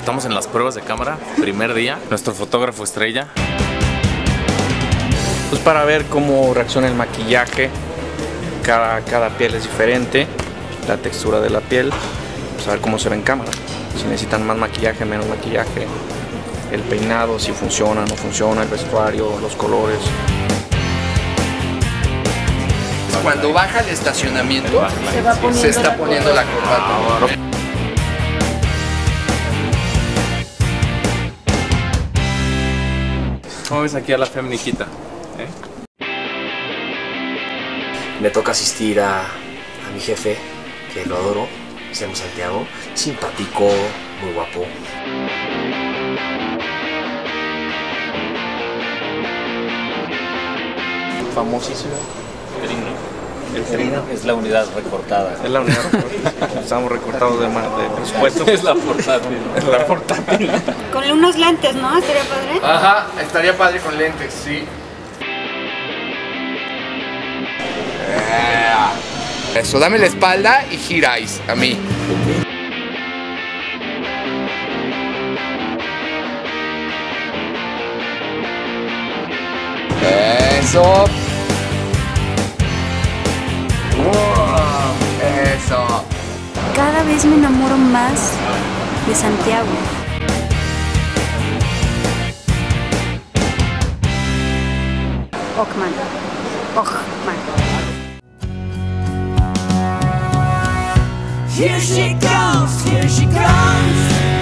estamos en las pruebas de cámara, primer día. Nuestro fotógrafo estrella. Pues para ver cómo reacciona el maquillaje. Cada, cada piel es diferente. La textura de la piel. Pues a ver cómo se ve en cámara. Si necesitan más maquillaje, menos maquillaje. El peinado, si funciona, no funciona. El vestuario, los colores. Cuando baja el estacionamiento, se, está poniendo la corbata. ¿Cómo ves aquí a la feminiquita? Me toca asistir a, a mi jefe, que lo adoro, se llama Santiago, simpático, muy guapo. Famosísimo. El trino es la unidad recortada. Es la unidad. Estamos recortados de, de presupuesto. Es la portátil. Es la portátil. Con unos lentes, ¿no? Estaría padre. Ajá, estaría padre con lentes, sí. Eso, dame la espalda y giráis a mí. Eso. Cada vez me enamoro más de Santiago. Ockman. Ockman. Here she comes, here she comes.